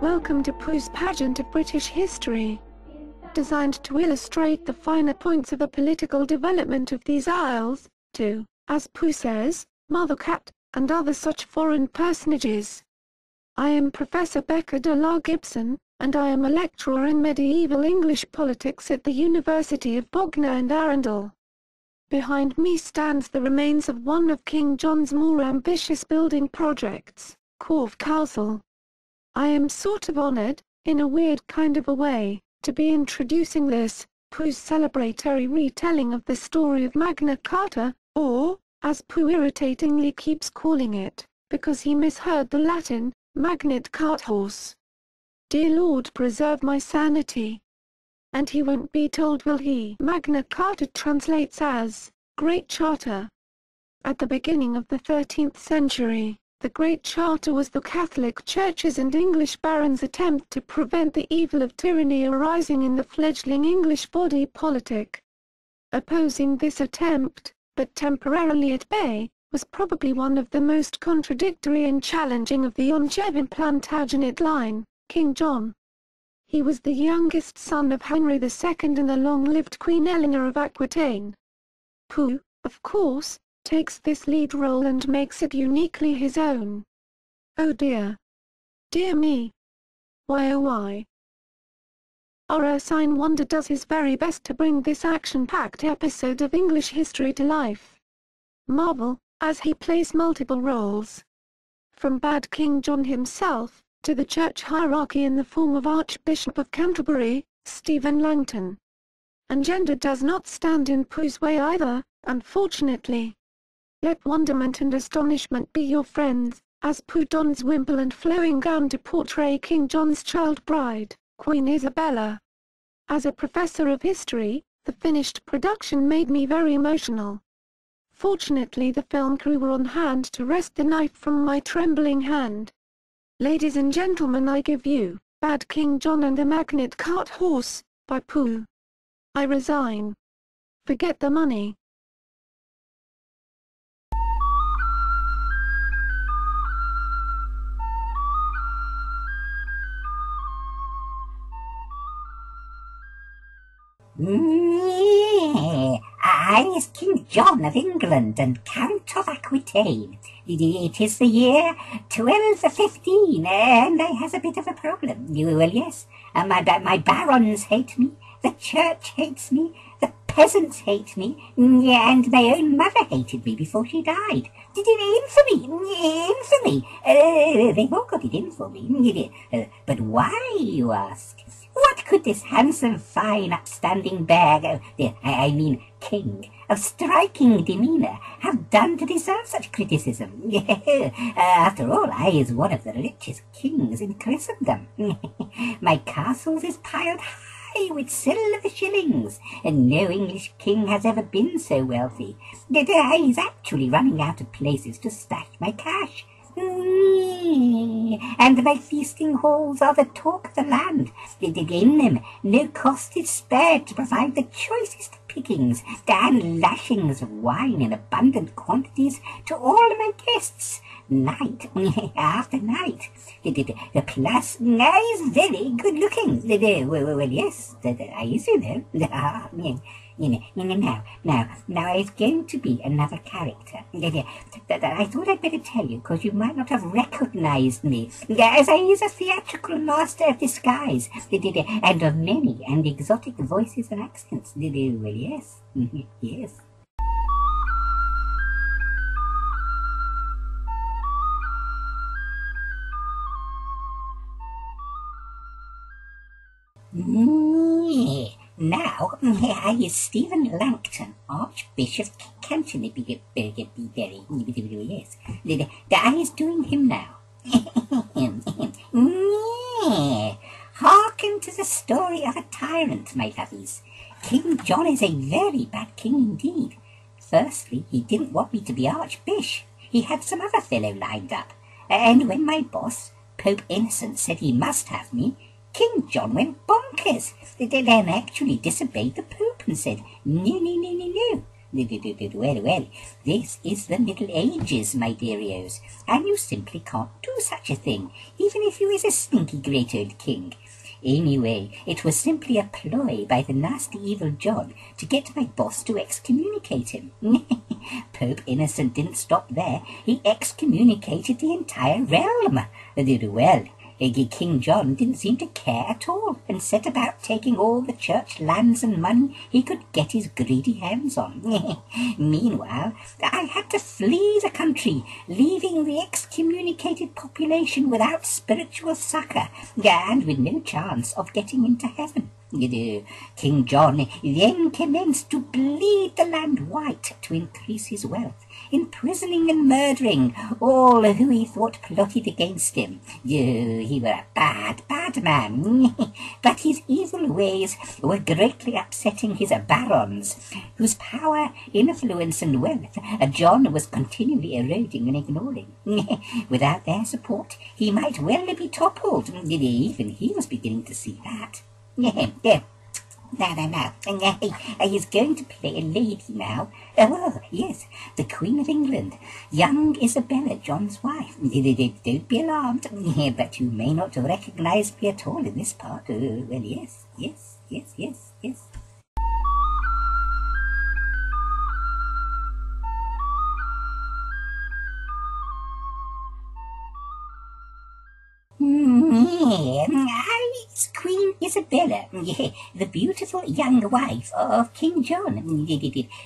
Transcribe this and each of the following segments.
Welcome to Pooh's pageant of British history. Designed to illustrate the finer points of the political development of these isles, to, as Pooh says, Mother Cat, and other such foreign personages. I am Professor Becca de la Gibson, and I am a lecturer in medieval English politics at the University of Bognor and Arundel. Behind me stands the remains of one of King John's more ambitious building projects, Corfe Castle. I am sort of honored, in a weird kind of a way, to be introducing this, Pooh's celebratory retelling of the story of Magna Carta, or, as Pooh irritatingly keeps calling it, because he misheard the Latin, Magnet Cart Horse. Dear Lord preserve my sanity. And he won't be told will he? Magna Carta translates as, Great Charter. At the beginning of the 13th century, the Great Charter was the Catholic Church's and English barons' attempt to prevent the evil of tyranny arising in the fledgling English body politic. Opposing this attempt, but temporarily at bay, was probably one of the most contradictory and challenging of the Angevin Plantagenet line, King John. He was the youngest son of Henry II and the long-lived Queen Eleanor of Aquitaine. Pooh, of course, takes this lead role and makes it uniquely his own. Oh dear. Dear me. Why oh why? Ursine Wonder does his very best to bring this action-packed episode of English history to life. Marvel, as he plays multiple roles. From bad King John himself, to the church hierarchy in the form of Archbishop of Canterbury, Stephen Langton. And gender does not stand in Pooh's way either, unfortunately. Let wonderment and astonishment be your friends, as Pooh dons wimple and flowing gown to portray King John's child bride, Queen Isabella. As a professor of history, the finished production made me very emotional. Fortunately the film crew were on hand to wrest the knife from my trembling hand. Ladies and gentlemen I give you, Bad King John and the Magnet Cart Horse, by Pooh. I resign. Forget the money. I is King John of England and Count of Aquitaine. It is the year twelve fifteen, and I has a bit of a problem. Well, yes, my my barons hate me, the church hates me, the peasants hate me, and my own mother hated me before she died. Did it infamy, infamy. Uh, they've all got it in for me. Uh, but why, you ask? What could this handsome, fine, upstanding bag, uh, I mean king, of striking demeanour have done to deserve such criticism? uh, after all, I is one of the richest kings in Christendom. My castles is piled high with silver shillings, and no English king has ever been so wealthy. I is actually running out of places to stash my cash. Mm-hmm. And my feasting halls are the talk of the land. In them. No cost is spared to provide the choicest pickings. And lashings of wine in abundant quantities to all my guests, night after night. The Plus, is very good looking. Well, yes, I is, you know. You know, now, now, now it's going to be another character. I thought I'd better tell you, because you might not have recognized me, as I is a theatrical master of disguise, and of many and exotic voices and accents. Well, yes, yes. Mm, now, I is Stephen Langton, Archbishop of Canterbury. Yes, the, I is doing him now. Hearken to the story of a tyrant, my lovies. King John is a very bad king indeed. Firstly, he didn't want me to be Archbishop. He had some other fellow lined up. And when my boss, Pope Innocent, said he must have me, King John went bonkers. They then actually disobeyed the Pope and said, no, no, no, no, no. Well, well, this is the Middle Ages, my dearios, and you simply can't do such a thing, even if you is a stinky great old king. Anyway, it was simply a ploy by the nasty evil John to get my boss to excommunicate him. Pope Innocent didn't stop there. He excommunicated the entire realm. Well, King John didn't seem to care at all, and set about taking all the church lands and money he could get his greedy hands on. Meanwhile, I had to flee the country, leaving the excommunicated population without spiritual succour, and with no chance of getting into heaven. King John then commenced to bleed the land white to increase his wealth imprisoning and murdering all who he thought plotted against him. Oh, he were a bad, bad man, but his evil ways were greatly upsetting his barons, whose power, influence, and wealth John was continually eroding and ignoring. Without their support, he might well be toppled. Even he was beginning to see that. No, no, no. He's going to play a lady now. Oh, yes, the Queen of England, young Isabella, John's wife. Don't be alarmed, but you may not recognize me at all in this part. Oh, well, yes, yes, yes, yes, yes. Hmm. It's Queen Isabella, the beautiful young wife of King John.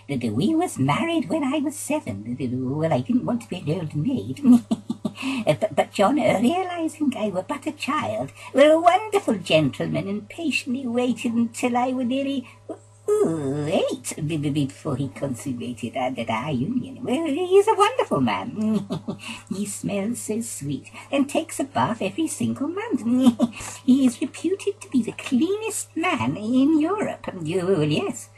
We was married when I was seven. Well, I didn't want to be an old maid. but, but John, realizing I were but a child, were a wonderful gentleman and patiently waited until I were nearly Hmm, Wait before he consummated our union. Well, he's a wonderful man. he smells so sweet and takes a bath every single month. he is reputed to be the cleanest man in Europe. Oh, yes,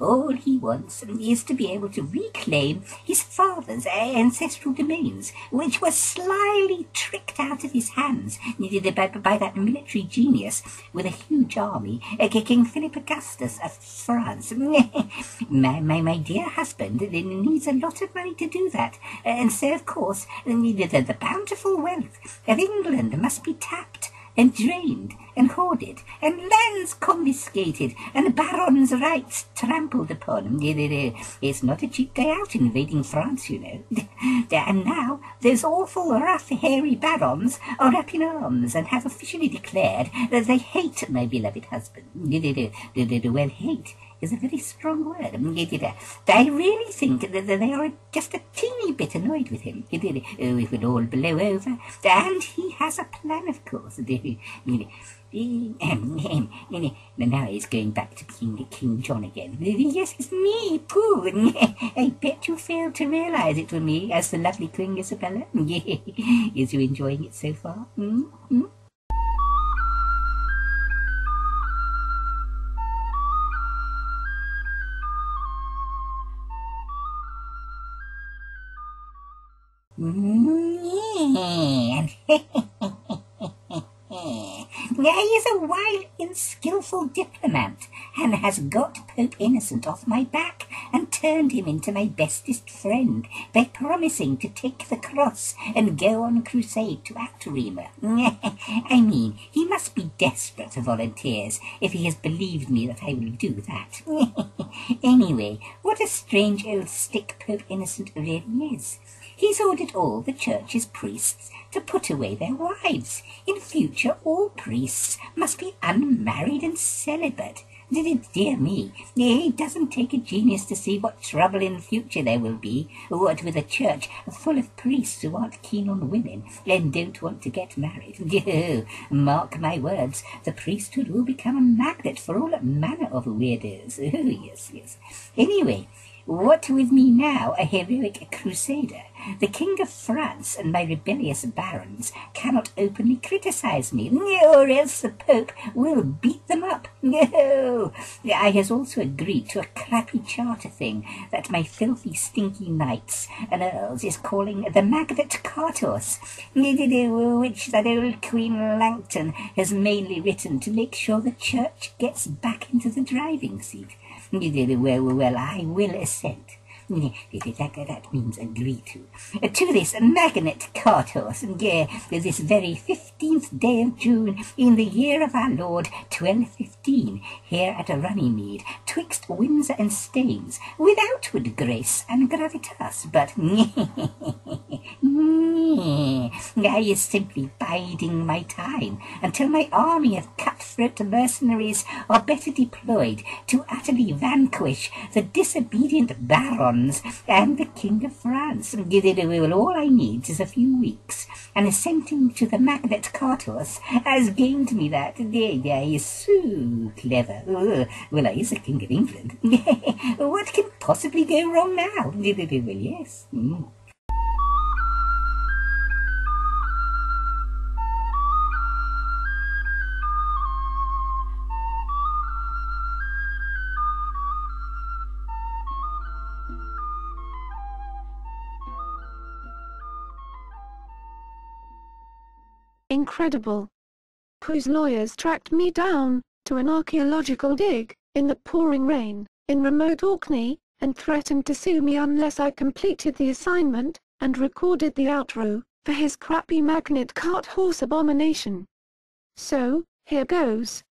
all he wants is to be able to reclaim his father's ancestral domains, which were slyly tricked out of his hands by, by that military genius with a huge army, uh, King Philip Augustus of France. my, my, my dear husband uh, needs a lot of money to do that, uh, and so, of course, uh, the, the bountiful wealth of England must be tapped and drained and hoarded and lands confiscated and barons' rights trampled upon. It's not a cheap day out invading France, you know. And now those awful rough hairy barons are up in arms and have officially declared that they hate my beloved husband. Well, hate is a very strong word. I really think hmm. that they are just a teeny bit annoyed with him. Oh, it uh, would all blow over. And he has a plan, of course. Um, um, now he's going back to being King John again. Yes, it's me, Pooh. I bet you failed to realize it was me as the lovely Queen Isabella. Is you enjoying it so far? Mm-hmm. Mm, he is a wily and skilful diplomat, and has got Pope Innocent off my back and turned him into my bestest friend by promising to take the cross and go on crusade to Outremer. I mean, he must be desperate for volunteers if he has believed me that I will do that. anyway, what a strange old stick Pope Innocent really is. He's ordered all the church's priests to put away their wives. In future, all priests must be unmarried and celibate. Dear me, it doesn't take a genius to see what trouble in future there will be, what with a church full of priests who aren't keen on women and don't want to get married. Mark my words, the priesthood will become a magnet for all manner of weirdos. Oh, yes, yes. Anyway, what with me now, a heroic crusader, The King of France and my rebellious barons cannot openly criticize me, or else the Pope will beat them up. No, I has also agreed to a crappy charter thing that my filthy, stinky knights and earls is calling the Magnet Cartos, which that old Queen Langton has mainly written to make sure the church gets back into the driving seat. Well, well, I will assent. That means agree to. Uh, to this magnet cartos, yeah, this very fifteenth day of June, in the year of our Lord, twelve fifteen, here at Runnymede, twixt Windsor and Staines, with outward grace and gravitas, but I is simply biding my time until my army of cutthroat mercenaries are better deployed to utterly vanquish the disobedient barons and the King of France. All I need is a few weeks, and assenting to the Magnet Cartos has gained me that. He is so clever. Well, I is the King of England. what can possibly go wrong now? Well, yes. Mm. Incredible. Pooh's lawyers tracked me down, to an archaeological dig, in the pouring rain, in remote Orkney, and threatened to sue me unless I completed the assignment, and recorded the outro, for his crappy magnet cart horse abomination. So, here goes.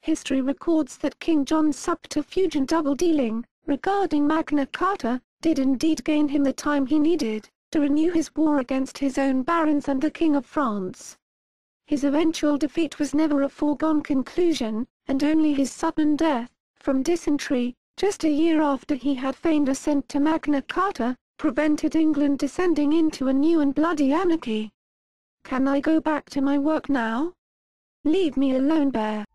History records that King John's subterfuge and double-dealing, regarding Magna Carta, did indeed gain him the time he needed, to renew his war against his own barons and the King of France. His eventual defeat was never a foregone conclusion, and only his sudden death, from dysentery, just a year after he had feigned assent to Magna Carta, prevented England descending into a new and bloody anarchy. Can I go back to my work now? Leave me alone, Bear.